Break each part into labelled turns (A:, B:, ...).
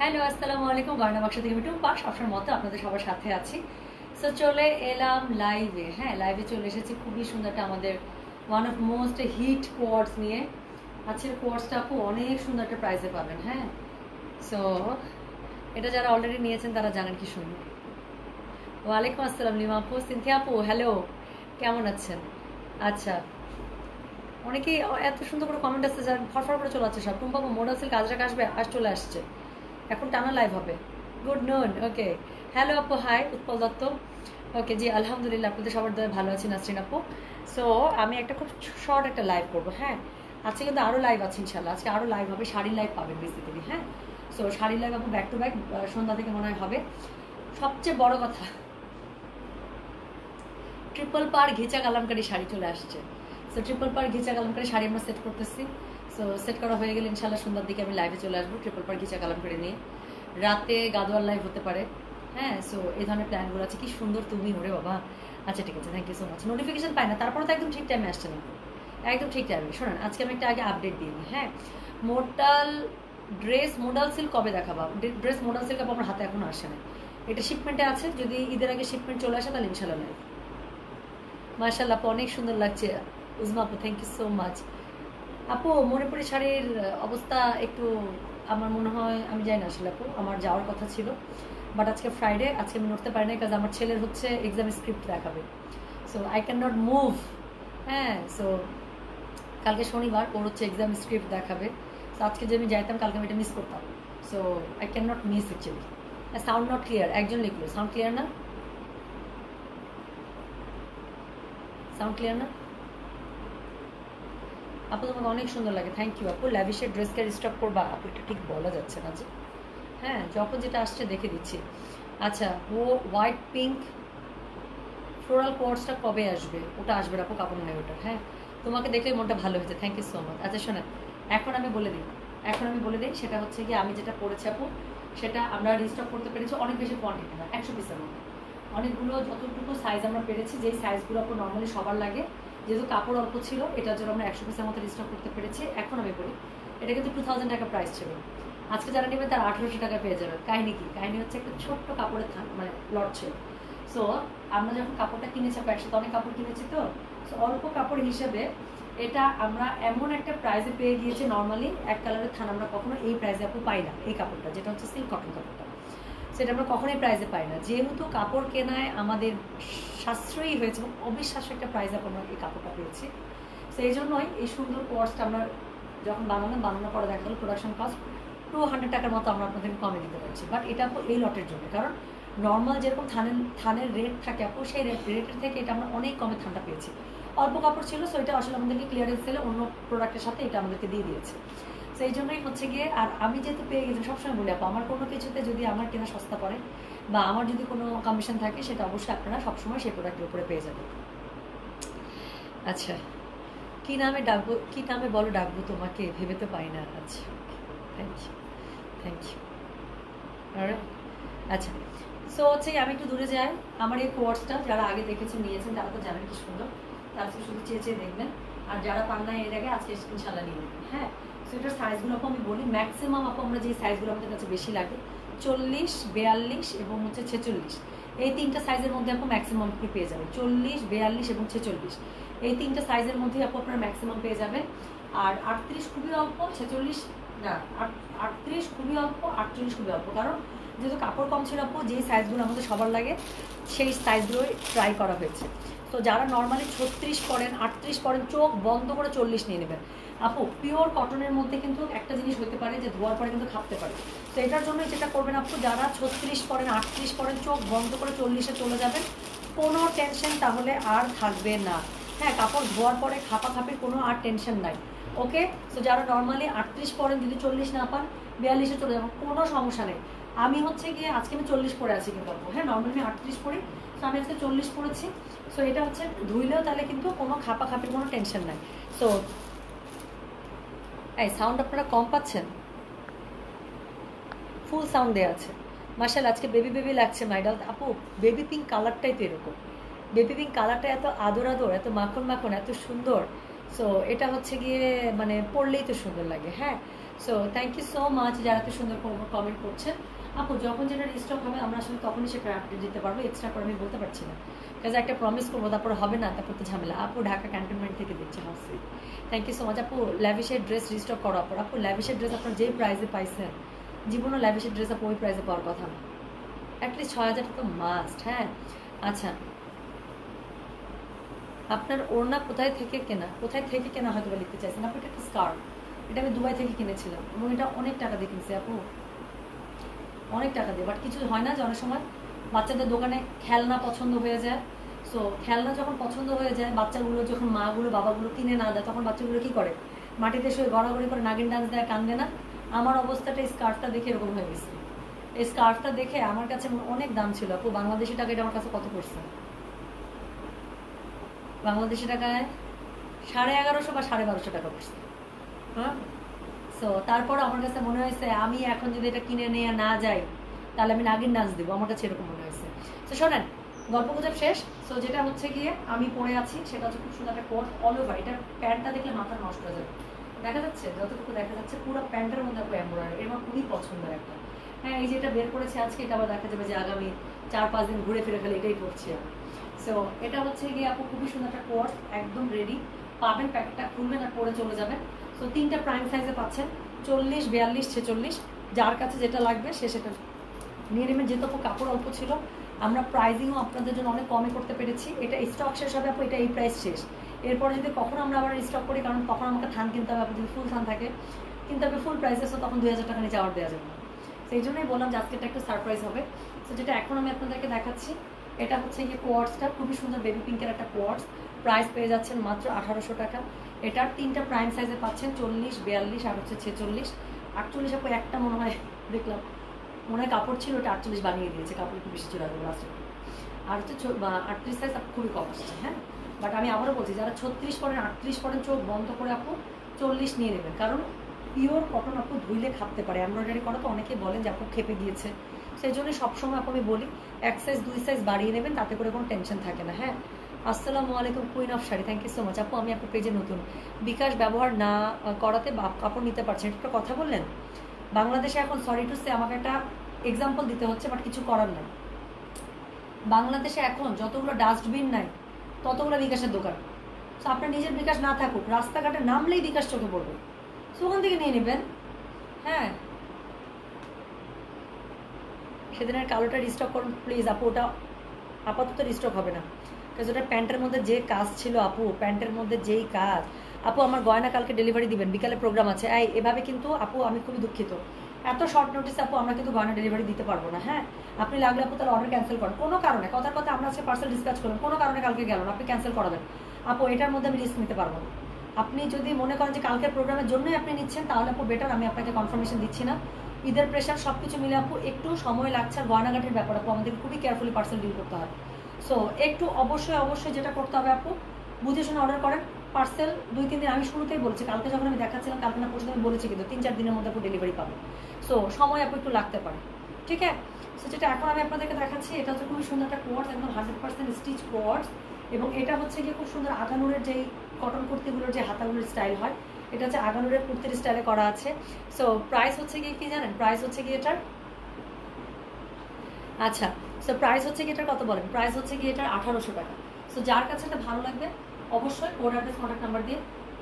A: Hello আসসালামু আলাইকুম। গয়না বাক্স থেকে আমি টুম্পা সবসময় মতো আপনাদের সবার সাথে আছি। সো চলে এলাম লাইভে হ্যাঁ লাইভে চলে এসেছি। খুবই সুন্দর একটা আমাদের one of most hit coords নিয়ে। আজকের কোয়ার্ডসটা আপু অনেক সুন্দর একটা প্রাইসে পাবেন হ্যাঁ? সো এটা যারা অলরেডি নিয়েছেন, তারা জানেন কি সুন্দর ওয়ালাইকুম আসসালাম লিমা আপু, সিনথিয়া আপু হ্যালো কেমন আছেন? আচ্ছা অনেকেই এত সুন্দর করে কমেন্ট আসছে, যার ফরফর করে চলে আসছে সব। টুম্পা মোডাল সিল্ক আজরাক আসবে, আজ চলে আসছে। এখন টানা লাইভ হবে। গুড নুন ওকে হ্যালো আপু হাই উৎপল দত্ত। ওকে জি, আলহামদুলিল্লাহ, আপনাদের সবার দয়ে, ভালো আছি নাসরিন আপু? সো আমি একটা খুব শর্ট একটা লাইভ করব হ্যাঁ? আজকে কিন্তু আরও লাইভ আছে ইনশাল্লাহ আজকে আরও লাইভ হবে, শাড়ির লাইভ পাবেন বেসিক্যালি হ্যাঁ? সো শাড়ির লাইভ আপু ব্যাক টু ব্যাক সন্ধ্যা থেকে মনে হয় হবে। সবচেয়ে বড় কথা ট্রিপল পার ঘিচা কালামকারি শাড়ি চলে আসছে। সো ট্রিপল পার ঘিচা কালামকারি শাড়ি আমরা সেট করতেছি। সো সেট করা হয়ে গেলে ইনশাল্লাহ সন্ধ্যার দিকে আমি লাইভে চলে আসব। ট্রিপল পার ঘিচা করে নিয়ে। রাতে গাদোয়ার লাইভ হতে পারে। হ্যাঁ সো এই ধরনের প্ল্যানগুলো আছে। কি সুন্দর তুমি ওরে বাবা। আচ্ছা ঠিক আছে thank you so much notification পাই না। তারপরে তো একদম ঠিক টাইমে আসছে না। একদম ঠিক টাইমে শোনেন, আজকে আমি একটা আগে আপডেট দিই। হ্যাঁ মোটাল ড্রেস মোডাল সিল্ক কবে দেখাবো? ড্রেস মোডাল সিল্ক আমার হাতে এখনও আসে না। এটা শিপমেন্টে আছে। যদি ঈদের আগে শিপমেন্ট চলে আসে, তাহলে ইনশাল্লাহ লাইভ মার্শাল্লাহ অনেক সুন্দর লাগছে। উজমা আপু থ্যাংক ইউ সো মাচ আপু মণিপুরি শাড়ির অবস্থা একটু আমার মনে হয়, আমি যাই না আসলে আপু, আমার যাওয়ার কথা ছিল। বাট আজকে ফ্রাইডে আজকে আমি নড়তে পারি না কাজ আমার ছেলের হচ্ছে এক্সাম স্ক্রিপ্ট দেখাবে। So I can not move হ্যাঁ সো কালকে শনিবার ওর হচ্ছে এক্সাম স্ক্রিপ্ট দেখাবে। সো আজকে যে আমি যাইতাম, কালকে আমি এটা মিস করতাম। So I can not miss actually sound not clear একজন লিখলো। সাউন্ড ক্লিয়ার না? সাউন্ড ক্লিয়ার না? আপু, তোমাকে অনেক সুন্দর লাগে। থ্যাংক ইউ আপু। ল্যাভিশের ড্রেসকে স্টক করবা। আপু, এটা ঠিক বলা যাচ্ছে না যে। হ্যাঁ যখন যেটা আসছে দেখে দিচ্ছি। আচ্ছা ও হোয়াইট পিঙ্ক ফ্লোরাল কোর্সটা কবে আসবে? ওটা আসবে আপু, কাপড় নেই ওটা হ্যাঁ তোমাকে দেখলে মনটা ভালো হয়েছে থ্যাংক ইউ সো মাচ আচ্ছা শোনা এখন আমি বলে দিই। এখন আমি বলে দিই, সেটা হচ্ছে কি আমি যেটা পড়েছি আপু, সেটা আমরা রিস্টক করতে পেরেছি অনেক বেশি কোয়ান্টিটি না, একশো পিসের মতো। অনেকগুলো যতটুকু সাইজ আমরা পেরেছি, যেই সাইজগুলো আপু নর্মালি সবার লাগে যেহেতু কাপড় অল্প ছিল, এটার জন্য আমরা একশো পিসের মতো রিস্টক করতে পেরেছি। এখন আমি বলি, এটা কিন্তু টু থাউজেন্ড টাকা প্রাইস ছিল। আজকে যারা নেবেন তার আঠেরোশো টাকা পেয়ে যাবেন। কাহিনি কি? কাহিনি হচ্ছে একটা ছোট্ট কাপড়ের থান মানে লট ছিল। সো আমরা যখন কাপড়টা কিনেছি আপু একসাথে অনেক কাপড় কিনেছি তো? সো অল্প কাপড় হিসেবে এটা আমরা এমন একটা প্রাইসে পেয়ে গিয়েছি নর্মালি এক কালারের থান আমরা কখনো এই প্রাইসে আপু পাই না, এই কাপড়টা, যেটা হচ্ছে সিল্ক কটন কাপড়টা। সেটা আমরা কখনোই প্রাইজে পাই না। যেহেতু কাপড় কেনায় আমাদের সাশ্রয়ী হয়েছে এবং অবিশ্বাস্য একটা প্রাইজ আমরা এই কাপড়টা পেয়েছি। সেই জন্যই এই সুন্দর কোর্সটা আমরা যখন বানালাম, বানানোর পরে দেখা গেলো প্রোডাকশন কস্ট টু হান্ড্রেড টাকার মতো আমরা আপনাদের কমে দিতে পারছি। বাট এটা এই লটের জন্য। কারণ নর্মাল যেরকম থানের থানের রেট থাকে আপু সেই রেট রেটের থেকে এটা আমরা অনেক কমে থানটা পেয়েছি। অল্প কাপড় ছিল সো এটা আসলে আমাদেরকে ক্লিয়ারেন্স সেলে অন্য প্রোডাক্টের সাথে এটা আমাদেরকে দিয়ে দিয়েছে। সেই জন্যই হচ্ছে গিয়ে, আর আমি যেহেতু পেয়ে গেছি, সবসময় বলি আপু, আমার কোনো কিছুতে যদি আমার কেনা সস্তা পড়ে বা আমার যদি কোনো কমিশন থাকে, সেটা অবশ্যই আপনারা সবসময় সেই প্রোডাক্টের উপরে পেয়ে যাবেন। আচ্ছা কি নামে ডাকবো, কি নামে বলো ডাকবো তোমাকে? ভেবে তো পাই না। আচ্ছা থ্যাংক ইউ থ্যাংক ইউ আচ্ছা সো হচ্ছে আমি একটু দূরে যাই। আমার এই কোর্সটা যারা আগে দেখেছেন, নিয়েছেন, তারা তো জানেন কি সুন্দর। তার শুধু চেয়ে চেয়ে দেখবেন। আর যারা পান না, এর আগে আজকে ইনশাল্লাহ নিয়ে নেবেন। হ্যাঁ? সো এটার সাইজগুলো আমি বলি ম্যাক্সিমাম আপু আমরা যে সাইজগুলো আমাদের কাছে বেশি লাগে, চল্লিশ, বেয়াল্লিশ এবং হচ্ছে ছেচল্লিশ। এই তিনটা সাইজের মধ্যে আপু ম্যাক্সিমাম আপনি পেয়ে যাবেন, চল্লিশ, বেয়াল্লিশ এবং ছেচল্লিশ। এই তিনটা সাইজের মধ্যে আপু আপনার ম্যাক্সিমাম পেয়ে যাবেন। আর আটত্রিশ খুবই অল্প, ছেচল্লিশ, না আটত্রিশ খুবই অল্প, আটচল্লিশ খুবই অল্প। কারণ যেহেতু কাপড় কম ছিল আপু, যেই সাইজগুলো আমাদের সবার লাগে, সেই সাইজগুলোই ট্রাই করা হয়েছে। তো যারা নর্মালি ছত্রিশ পড়েন আটত্রিশ পড়েন চোখ বন্ধ করে চল্লিশ নিয়ে নেবেন। আপু পিওর কটনের মধ্যে কিন্তু একটা জিনিস হতে পারে যে ধোয়ার পরে কিন্তু খাপতে পারে। তো এটার জন্য যেটা করবেন আপু, যারা ছত্রিশ পড়েন আটত্রিশ পড়েন চোখ বন্ধ করে চল্লিশে চলে যাবেন, কোনো টেনশন তাহলে আর থাকবে না। হ্যাঁ কাপড় ধোয়ার পরে খাপা খাপির কোনো আর টেনশন নাই। ওকে তো যারা নর্মালি আটত্রিশ পড়েন যদি চল্লিশ না পান, বিয়াল্লিশে চলে যাবেন, কোনো সমস্যা নেই। আমি হচ্ছে গিয়ে, আজকে আমি চল্লিশ পরে আছি কিন্তু আপু। হ্যাঁ নর্মালি আমি আটত্রিশ পড়ি তো আমি আজকে চল্লিশ পড়েছি সো এটা হচ্ছে, ধুইলেও তাহলে কিন্তু কোনো খাপা খাপির কোনো টেনশন নাই। সো এই সাউন্ড আপনারা কম পাচ্ছেন? ফুল সাউন্ড দেওয়া আছে। মার্শাল আজকে বেবি বেবি লাগছে মাইডাল আপু বেবি পিঙ্ক কালারটাই তো এরকম। বেবি পিঙ্ক কালারটা এত আদর আদর, এত মাখন মাখন, এত সুন্দর। সো এটা হচ্ছে গিয়ে মানে পড়লেই তো সুন্দর লাগে হ্যাঁ? So thank you so much যারা এত সুন্দর কমেন্ট করছেন। আপু, যখন যেটা রিস্টক হবে, আমরা আসলে তখনই সেটা আপডেট দিতে পারব। এক্সট্রা করে আমি বলতে পারছি না। কাজ একটা প্রমিস করব, তারপর হবে না, তারপর তো ঝামেলা। আপু, ঢাকা ক্যান্টনমেন্ট থেকে দিচ্ছে হাউসি থ্যাংক ইউ সো মাচ আপু। ল্যাভিশের ড্রেস রিস্টক করো, আপু। আপু ল্যাভিশের ড্রেস আপনার যেই প্রাইসে পাইছেন, জীবনও ল্যাভিশের ড্রেস আপু ওই প্রাইসে পাওয়ার কথা না। অ্যাটলিস্ট ছয় হাজার তো মাস্ট হ্যাঁ? আচ্ছা। আপনার ওড়না কোথায় থেকে কেনা? কোথায় থেকে কেনা হয়তো লিখতে চাইছেন? আপু, এটা একটা স্কার্ফ এটা আমি দুবাই থেকে কিনেছিলাম এবং এটা অনেক টাকা দিয়ে কিনছি, আপু। অনেক টাকা দিয়ে। বাট কিছু হয় না যে অনেক সময় বাচ্চাদের দোকানে খেলনা পছন্দ হয়ে যায়। সো খেলনা যখন পছন্দ হয়ে যায়, বাচ্চাগুলো যখন মাগুলো, বাবাগুলো কিনে না দেয়, তখন বাচ্চাগুলো কি করে? মাটিতে শুয়ে গড়াগড়ি করে নাগিন ডান্স দেয়, কান্দে না? আমার অবস্থাটা এই স্কার্ফটা দেখে এরকম হয়ে গেছে। এই স্কার্ফটা দেখে আমার কাছে অনেক দাম ছিল। আপু, বাংলাদেশি টাকা এটা আমার কাছে কত পড়ছে? বাংলাদেশি টাকায় সাড়ে এগারোশো বা সাড়ে বারোশো টাকা পড়ছে। হ্যাঁ? সো তারপর আমার কাছে মনে হয়েছে, আমি এখন যদি এটা কিনে নিয়ে না যাই, তাহলে আমি নাগিন ডান্স দেবো। আমার কাছে এরকম মনে হয়েছে। তো শোনেন, গল্প গুজব শেষ। সো যেটা হচ্ছে গিয়ে, আমি পরে আছি, সেটা হচ্ছে খুব সুন্দর একটা কোট অল ওভার এটা প্যান্টটা দেখলে মাথা নষ্ট হয়ে যাবে। দেখা যাচ্ছে, যতটুকু দেখা যাচ্ছে, পুরো প্যান্টের মধ্যে আপনি এমব্রয়ডারি এর আমার খুবই পছন্দের একটা। হ্যাঁ এই যে এটা বের করেছে আজকে, এটা আবার দেখা যাবে যে আগামী চার, পাঁচ দিন ঘুরে ফিরে খেলে এটাই পড়ছি আমি। সো এটা হচ্ছে গিয়ে আপু খুবই সুন্দর একটা কোর্স একদম রেডি পাবেন প্যাকেটটা, খুলবেন আর পরে চলে যাবেন। সো তিনটা প্রাইম সাইজে পাচ্ছেন। চল্লিশ, বিয়াল্লিশ, ছেচল্লিশ, যার কাছে যেটা লাগবে সে সেটা। নিয়ে নেবেন, যেহেতু কাপড় অল্প ছিল, আমরা প্রাইজিংও আপনাদের জন্য অনেক কমে করতে পেরেছি। এটা স্টক শেষ হবে, আপু, এটা এই প্রাইস শেষ। এরপরে যদি কখনো আমরা আবার স্টক করি, কারণ তখন আমাকে থান কিনতে হবে, আপু, যদি ফুল থান থাকে, কিনতে হবে ফুল প্রাইসে তো তখন দুই হাজার টাকা নিচে আবার দেওয়া যাবে। না সেই জন্যই বললাম যে আজকে এটা একটু সারপ্রাইজ হবে। তো যেটা এখন আমি আপনাদেরকে দেখাচ্ছি, এটা হচ্ছে গিয়ে কোয়ার্টসটা খুবই সুন্দর বেবি পিঙ্কের একটা কোয়ার্টস প্রাইস পেয়ে যাচ্ছেন মাত্র আঠারোশো টাকা। এটার তিনটা প্রাইম সাইজে পাচ্ছেন চল্লিশ, বিয়াল্লিশ আর হচ্ছে ছেচল্লিশ। আটচল্লিশ আপু একটা মনে হয়, দেখলাম। মনে হয় কাপড় ছিল, ওটা আটচল্লিশ বানিয়ে দিয়েছে, কাপড় একটু বেশি লাস্টে আর হচ্ছে আটত্রিশ সাইজ খুবই কম আসছে হ্যাঁ? বাট আমি আবারও বলছি, যারা ছত্রিশ পরেন, আটত্রিশ পরেন, চোখ বন্ধ করে আপু, চল্লিশ নিয়ে নেবেন। কারণ পিওর কটন আপু ধুইলে খাপতে পারে। এমব্রয়ডারি করা তো অনেকে বলেন যে আপু খেপে গিয়েছে। সেই জন্য সবসময় আপু আমি বলি, এক সাইজ দুই সাইজ বাড়িয়ে নেবেন, তাতে করে কোনো টেনশন থাকে না হ্যাঁ? আসসালামু আলাইকুম queen of sari. Thank you so much আপু, আমি আপনার পেজে নতুন। বিকাশ ব্যবহার না করাতে কাপড় নিতে পারছেন একটা কথা বললেন? বাংলাদেশে এখন সরি টু সে আমাকে একটা এক্সাম্পল দিতে হচ্ছে বাট কিছু করার নাই। বাংলাদেশে এখন যতগুলো ডাস্টবিন নাই, ততগুলো বিকাশের দোকান। সো আপনার নিজের বিকাশ না থাকুক, রাস্তাঘাটে নামলেই বিকাশ চোখে পড়বে। তো ওখান থেকে নিয়ে নেবেন। হ্যাঁ। সেদিনের কালোটা রিস্টক করুন প্লিজ আপু, ওটা আপাতত রিস্টক হবে না। কাজ ওটা প্যান্টের মধ্যে যে কাজ ছিল, আপু, প্যান্টের মধ্যে যেই কাজ, আপু, আমার গয়না কালকে ডেলিভারি দিবেন। বিকালে প্রোগ্রাম আছে। এই, এভাবে কিন্তু আপু, আমি খুবই দুঃখিত। এত শর্ট নোটিস আপু, আমরা কিন্তু গয়না ডেলিভারি দিতে পারব না হ্যাঁ? আপনি লাগলে আপু, তাহলে অর্ডার ক্যান্সেল করেন। কোনো কারণে, কথার কথা আমরা আজকে পার্সেল ডিসকাস করলাম। কোনো কারণে কালকে গেল না, আপনি ক্যান্সেল করাবেন। আপু, এটার মধ্যে আমি রিস্ক নিতে পারব না। আপনি যদি মনে করেন যে কালকের প্রোগ্রামের জন্যই আপনি নিচ্ছেন, তাহলে আপু বেটার আমি আপনাকে কনফার্মেশন দিচ্ছি না। ঈদের প্রেশার সব কিছু মিলে আপু, একটু সময় লাগছে আর গয়নাঘাটের ব্যাপার, আপু আমাদের খুবই কেয়ারফুলি পার্সেল ডিল করতে হয়। সো একটু অবশ্যই অবশ্যই যেটা করতে হবে আপু, বুঝে শুনে অর্ডার করেন পার্সেল দুই, তিন দিন, আমি শুরুতেই বলেছি, কালকে যখন আমি দেখাচ্ছিলাম, কালকে না পরশু আমি বলেছি কিন্তু তিন, চার দিনের মধ্যে আপু ডেলিভারি পাবে। সো সময় আপু একটু লাগতে পারে, ঠিক আছে? সো যেটা এখন আমি আপনাদেরকে দেখাচ্ছি, এটা হচ্ছে খুবই সুন্দর একটা কোয়ার্স একদম হান্ড্রেড পার্সেন্ট স্টিচ কোয়ার্স এবং এটা হচ্ছে গিয়ে খুব সুন্দর আগানুরের যেই কটন কুর্তিগুলোর যে হাতাগুলোর স্টাইল হয়, এটা হচ্ছে আগানুরের কুর্তির স্টাইলে করা আছে। সো প্রাইস হচ্ছে গিয়ে কি জানেন? প্রাইস হচ্ছে গিয়ে এটার আচ্ছা সো প্রাইস হচ্ছে কি এটার কত বলেন? প্রাইস হচ্ছে কি এটার আঠারোশো টাকা। সো যার কাছে এটা ভালো লাগবে, অবশ্যই কোড অ্যাড্রেস কন্ট্যাক্ট নাম্বার দিয়ে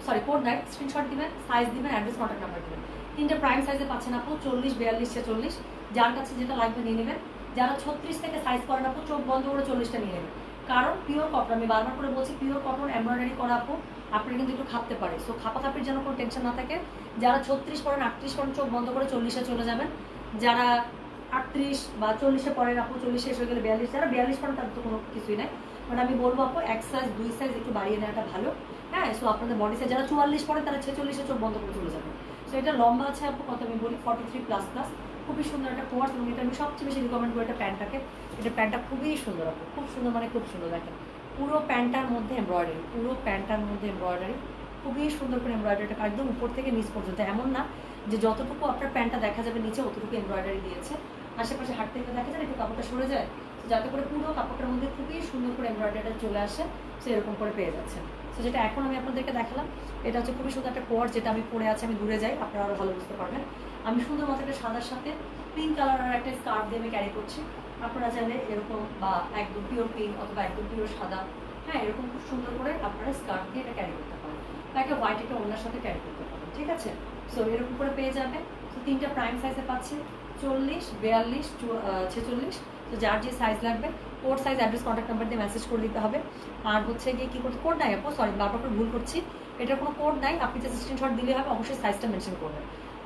A: সরি কোড নাইট স্ক্রিনশট দিবেন সাইজ দিবেন অ্যাড্রেস কন্ট্যাক্ট নাম্বার দিবেন। তিনটে প্রাইম সাইজে পাচ্ছেন আপু চল্লিশ, বিয়াল্লিশ, ছেচল্লিশ। যার কাছে যেটা লাগবে নিয়ে নেবেন। যারা ছত্রিশ থেকে সাইজ করেন আপু, চোখ বন্ধ করে চল্লিশটা নিয়ে নেবেন। কারণ পিওর কটন আমি বারবার করে বলছি পিওর কটন এমব্রয়ডারি করা আপু, আপনি কিন্তু একটু খাপতে পারে সো খাপা খাপির যেন কোনো টেনশন না থাকে। যারা ছত্রিশ পরেন আটত্রিশ পরেন চোখ বন্ধ করে চল্লিশে চলে যাবেন। যারা আটত্রিশ বা চল্লিশে পরেন আপু চল্লিশে এসে গেলে বিয়াল্লিশ, যারা বিয়াল্লিশ পরেন তার তো কোনো কিছুই নাই। মানে আমি বলব আপু, এক সাইজ দুই সাইজ একটু বাড়িয়ে নেওয়াটা ভালো। হ্যাঁ সো আপনাদের বডি সাইজ যারা চুয়াল্লিশ পরে তারা ছেচল্লিশে চোখ বন্ধ করে চলে যাবে। সো এটা লম্বা আছে আপু, কত আমি বলি ফর্টি থ্রি প্লাস প্লাস খুবই সুন্দর একটা কোয়ার্স এবং এটা আমি সবচেয়ে বেশি রিকমেন্ড করি এটা প্যান্টটাকে। এটা প্যান্টটা খুবই সুন্দর আপু, খুব সুন্দর মানে খুব সুন্দর, দেখেন। পুরো প্যান্টটার মধ্যে এমব্রয়ডারি পুরো প্যান্টটার মধ্যে এমব্রয়ডারি খুবই সুন্দর করে এমব্রয়ডারিটা একদম উপর থেকে নিচ পর্যন্ত। এমন না যে যতটুকু আপনার প্যান্টটা দেখা যাবে নিচে, অতটুকু এমব্রয়ডারি দিয়েছে। আশেপাশে হাট থেকে দেখা যায় একটু কাপড়টা সরে যায় যাতে করে পুরো কাপড়টার মধ্যে খুবই সুন্দর করে এমব্রয়ডারিটা চলে আসে, সে এরকম করে পেয়ে যাচ্ছেন সো যেটা এখন আমি আপনাদেরকে দেখালাম, এটা হচ্ছে খুবই সুন্দর একটা কোয়ার যেটা আমি পরে আছি, আমি দূরে যাই, আপনারা আরও ভালো বুঝতে পারবেন। আমি সুন্দর মতো একটা সাদার সাথে পিঙ্ক কালারের একটা স্কার্ফ দিয়ে আমি ক্যারি করছি। আপনারা চাইলে এরকম বা একদম পিওর পিঙ্ক অথবা একদম পিওর সাদা হ্যাঁ এরকম খুব সুন্দর করে আপনারা স্কার্ফ দিয়ে এটা ক্যারি করতে পারেন। বা একটা হোয়াইট একটা ওনার সাথে ক্যারি করতে পারেন, ঠিক আছে? সো এরকম করে পেয়ে যাবে তো তিনটা প্রাইম সাইজে পাচ্ছে। চল্লিশ, বিয়াল্লিশ ছেচল্লিশ। তো যার যে সাইজ লাগবে code size address contact number দিয়ে মেসেজ করে দিতে হবে। আর হচ্ছে গিয়ে কী করতে কোড নাই আপু সরি বারবার ভুল করছি। এটার কোনো কোড নাই, আপনি যে স্ক্রিনশট দিলে হবে, অবশ্যই সাইজটা মেনশন করবেন।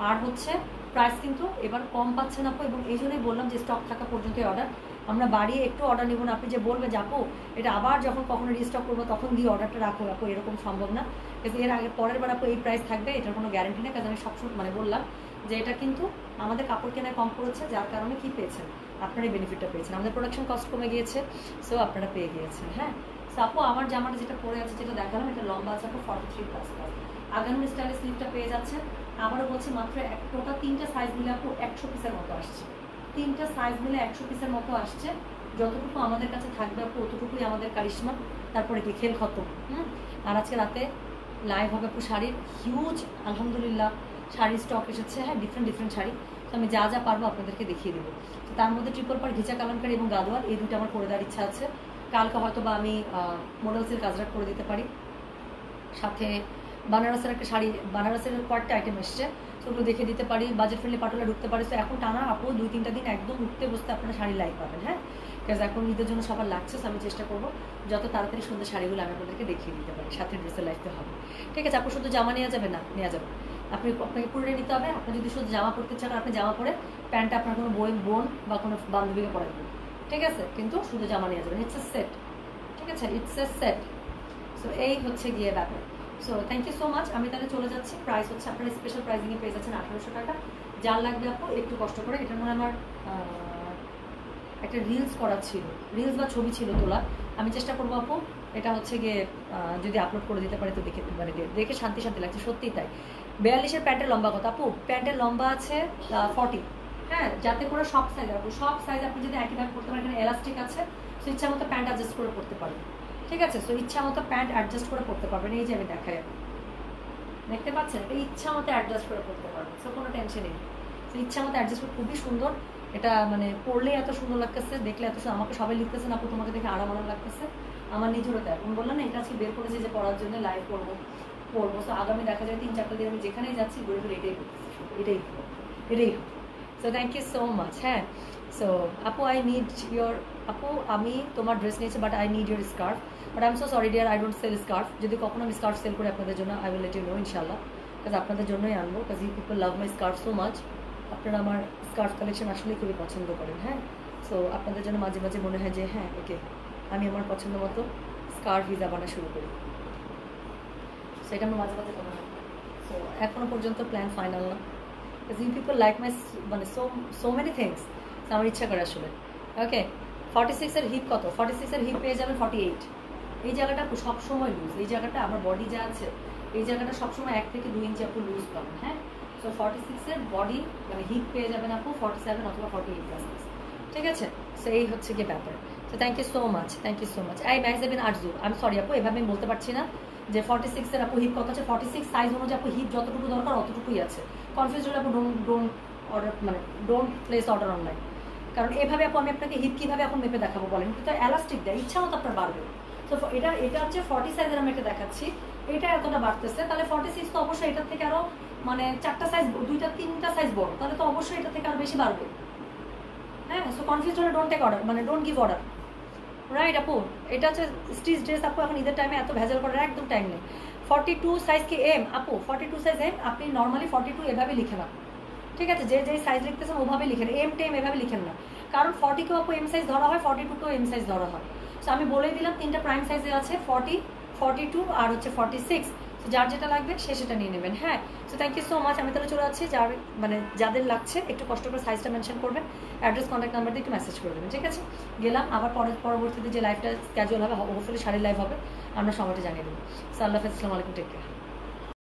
A: আর হচ্ছে প্রাইস কিন্তু এবার কম পাচ্ছেন আপু, এবং এই জন্যই বললাম যে স্টক থাকা পর্যন্তই অর্ডার আমরা বাড়িয়ে একটু অর্ডার নেব না, আপনি যে বলবেন যে এটা আবার যখন কখনো রিস্টক করব, তখন দিয়ে অর্ডারটা রাখো আপু, এরকম সম্ভব না। এর আগে পরের বার আপু এই প্রাইস থাকবে, এটার কোনো গ্যারেন্টি নেই, কারণ আমি সবসময় মানে বললাম যে এটা কিন্তু আমাদের কাপড় কেনায় কম করেছে যার কারণে কি পেয়েছেন? আপনারা এই বেনিফিটটা পেয়েছেন। আমাদের প্রোডাকশন কস্ট কমে গিয়েছে সো আপনারা পেয়ে গিয়েছেন হ্যাঁ? সো আপু, আমার জামাটা যেটা পরে আছে, যেটা দেখালাম, এটা লম্বা আছে আপু ফর্টি থ্রি প্লাস প্লাস আগামী স্টাইলে স্লিপটা পেয়ে যাচ্ছেন। আবারও বলছি মাত্র এক টোটাল তিনটা সাইজ মিলে আপু একশো পিসের মতো আসছে। তিনটা সাইজ মিলে একশো পিসের মতো আসছে। যতটুকু আমাদের কাছে থাকবে আপু, অতটুকুই আমাদের কারিশমা। তারপরে কি খেল খতম হুম? আর আজকে রাতে লাইভ হবে আপু শাড়ির। হিউজ আলহামদুলিল্লাহ। শাড়ির স্টক এসেছে হ্যাঁ ডিফারেন্ট ডিফারেন্ট শাড়ি। তো আমি যা যা পারব আপনাদেরকে দেখিয়ে দেবো। তো তার মধ্যে ট্রিপল পার ঘিচা কালামকারি এবং গাদোয়াল, এই দুটো আমার করে দেওয়ার ইচ্ছা আছে। কালকে হয়তো বা আমি মডেল সিল্ক আজরাক করে দিতে পারি। সাথে বানারসের একটা শাড়ি, বানারসের কয়েকটা আইটেম এসছে সেগুলো দেখে দিতে পারি। বাজেট ফ্রেন্ডলি পাটোলা ঢুকতে পারি। তো এখন টানা আপু দুই, তিনটা দিন একদম উঠতে বসতে আপনারা শাড়ি লাইক পাবেন হ্যাঁ? বিকজ এখন ঈদের জন্য সবার লাগছে আমি চেষ্টা করব যত তাড়াতাড়ি সুন্দর শাড়িগুলো আমি আপনাদেরকে দেখিয়ে দিতে পারি। সাথে ড্রেসের লাইফতে হবে। ঠিক আছে, আপু শুধু জামা নেওয়া যাবে না? নেওয়া যাবে। আপনি আপনাকে পুরো নিতে হবে। আপনি যদি শুধু জামা পরতে চান, আপনি জামা পরে প্যান্টটা আপনার কোনো বই, বোন বা কোনো বান্ধবীকে পরাইবেন ঠিক আছে? কিন্তু শুধু জামা নিয়ে যাবে ইটস এ সেট ঠিক আছে? ইটস এ সেট সো এই হচ্ছে গিয়ে ব্যাপার। So thank you so much আমি তাহলে চলে যাচ্ছি। প্রাইস হচ্ছে আপনারা স্পেশাল প্রাইজিংয়ে পেয়ে যাচ্ছেন আঠারোশো টাকা। যার লাগবে আপু, একটু কষ্ট করে। এটা মনে আমার একটা রিলস করা ছিল। রিলস বা ছবি ছিল তোলা আমি চেষ্টা করব আপু, এটা হচ্ছে গিয়ে যদি আপলোড করে দিতে পারে তো দেখে মানে দেখে শান্তি শান্তি লাগছে। সত্যিই তাই। বিয়াল্লিশের প্যান্টের লম্বা কত আপু, প্যান্টের লম্বা আছে ফর্টি হ্যাঁ যাতে করে সব সাইজ আপু, সব সাইজ আপনি যদি একইভাবে পড়তে পারেন, এখানে এলাস্টিক আছে সো ইচ্ছা মতো প্যান্ট অ্যাডজাস্ট করে পড়তে পারবেন। ঠিক আছে? সো ইচ্ছা মতো প্যান্ট অ্যাডজাস্ট করে পড়তে পারবেন। এই যে আমি দেখাই আপনি দেখতে পাচ্ছেন? এটা ইচ্ছা মতো অ্যাডজাস্ট করে পড়তে পারবেন সো কোনো টেনশন নেই। তো ইচ্ছা মতো অ্যাডজাস্ট করে, খুবই সুন্দর। এটা মানে পড়লে এত সুন্দর লাগতেছে, দেখলে এত আমাকে সবাই লিখতেছে না আপু, তোমাকে দেখে আরাম আরাম লাগতেছে। আমার নিজেরও আমি বললাম না, এটা আজকে বের করেছি যে পড়ার জন্য লাইভ করব। পড়ব তো আগামী দেখা যায় তিন চারটা দিন আমি যেখানেই যাচ্ছি ঘুরে ঘুরে এটাই এটাই করব, এটাই so thank you so much হ্যাঁ? সো আপু আই নিড ইয়োর আপু আমি তোমার ড্রেস নিয়েছি but I need your scarf but I am so sorry dear I don't sell scarf যদি কখনো আমি স্কার্ফ সেল করি আপনাদের জন্য I will let you know ইনশাল্লাহ বিকজ আপনাদের জন্যই আনব because you people love my scarf so much আপনারা আমার স্কার্ফ কালেকশন আসলে খুবই পছন্দ করেন হ্যাঁ? সো আপনাদের জন্য মাঝে মাঝে মনে হয় যে হ্যাঁ ওকে আমি আমার পছন্দ মতো স্কার্ফ ভিজা বানা শুরু করি। সেটা মাঝে মাঝে মনে হয় সো এখনও পর্যন্ত প্ল্যান ফাইনাল না। ইউ পিপল লাইক মাই মানে সো সো মেনি থিংস আমার ইচ্ছা করে আসলে। ওকে ফর্টি সিক্সের হিপ কত? ফর্টি সিক্সের হিপ পেয়ে যাবেন ফর্টি এইট এই জায়গাটা সবসময় লুজ এই জায়গাটা আমার বডি যা আছে, এই জায়গাটা সবসময় এক থেকে দুই ইঞ্চি আপু লুজ পাবেন হ্যাঁ? সো ফর্টি সিক্সের বডি মানে হিপ পেয়ে যাবেন আপু ফর্টি সেভেন অথবা ফর্টি এইট প্লাস ঠিক আছে? সো এই হচ্ছে গিয়ে ব্যাপার। তো thank you so much thank you so much এই ম্যাচ দেবেন আটজু আমি সরি আপু, এভাবে আমি বলতে পারছি না। যে ফর্টি সিক্সের আপু হিপ কত আছে? ফর্টি সিক্স সাইজ অনুযায়ী আপু হিপ যতটুকু দরকার অতটুকুই আছে। কনফিউজ হলে আপু ডোন্ট ডোন্ট অর্ডার মানে ডোন্ট প্লেস অর্ডার অনলাইন কারণ এভাবে আপু আমি আপনাকে হিপ কীভাবে এখন মেপে দেখাবো বলেন? কিন্তু এলাস্টিক দেয়, ইচ্ছা মতো আপনার বাড়বে। তো এটা এটা হচ্ছে ফর্টি সাইজের আমি এটা দেখাচ্ছি। এটা এতটা বাড়তেছে, তাহলে ফর্টি সিক্স তো অবশ্যই এটার থেকে আরও মানে চারটা সাইজ দুইটা, তিনটা সাইজ বড়। তাহলে তো অবশ্যই এটা থেকে আরও বেশি বাড়বে। হ্যাঁ সো কনফিউজ হলে ডোন্ট টেক অর্ডার মানে ডোন্ট গিভ অর্ডার রাইট আপু এটা হচ্ছে স্টিচ ড্রেস আপু এখন ঈদের টাইমে এত ভেজাল করার একদম টাইম নেই। ফর্টি টু সাইজ কি এম আপু ফর্টি টু সাইজ এম আপনি নর্মালি ফর্টি টু এভাবে লিখে না ঠিক আছে? যে যে সাইজ লিখতেছেন ওভাবে লিখেন। এম টেম এভাবে লিখেন না। কারণ ফর্টিকেও আপু এম সাইজ ধরা হয় ফর্টি টুকেও এম সাইজ ধরা হয়। সো আমি বলে দিলাম তিনটা প্রাইম সাইজে আছে ফর্টি ফর্টি টু আর হচ্ছে ফর্টি সিক্স যার যেটা লাগবে সে সেটা নিয়ে নেবেন হ্যাঁ? So thank you so much আমি তাহলে চলে যাচ্ছি, যার মানে যাদের লাগছে, একটু কষ্ট করে সাইজটা মেনশন করবেন অ্যাড্রেস কন্ট্যাক্ট নাম্বার দিয়ে একটু মেসেজ করে দেবেন, ঠিক আছে? গেলাম, আবার পরের পরবর্তীতে যে লাইফটা ক্যাজুয়াল হবে হোপফুলি শাড়ির লাইভ হবে, আমরা সময়টা জানিয়ে দেবো। সো আল্লাহ হাফিজ, আসসালামু আলাইকুম টেক কেয়ার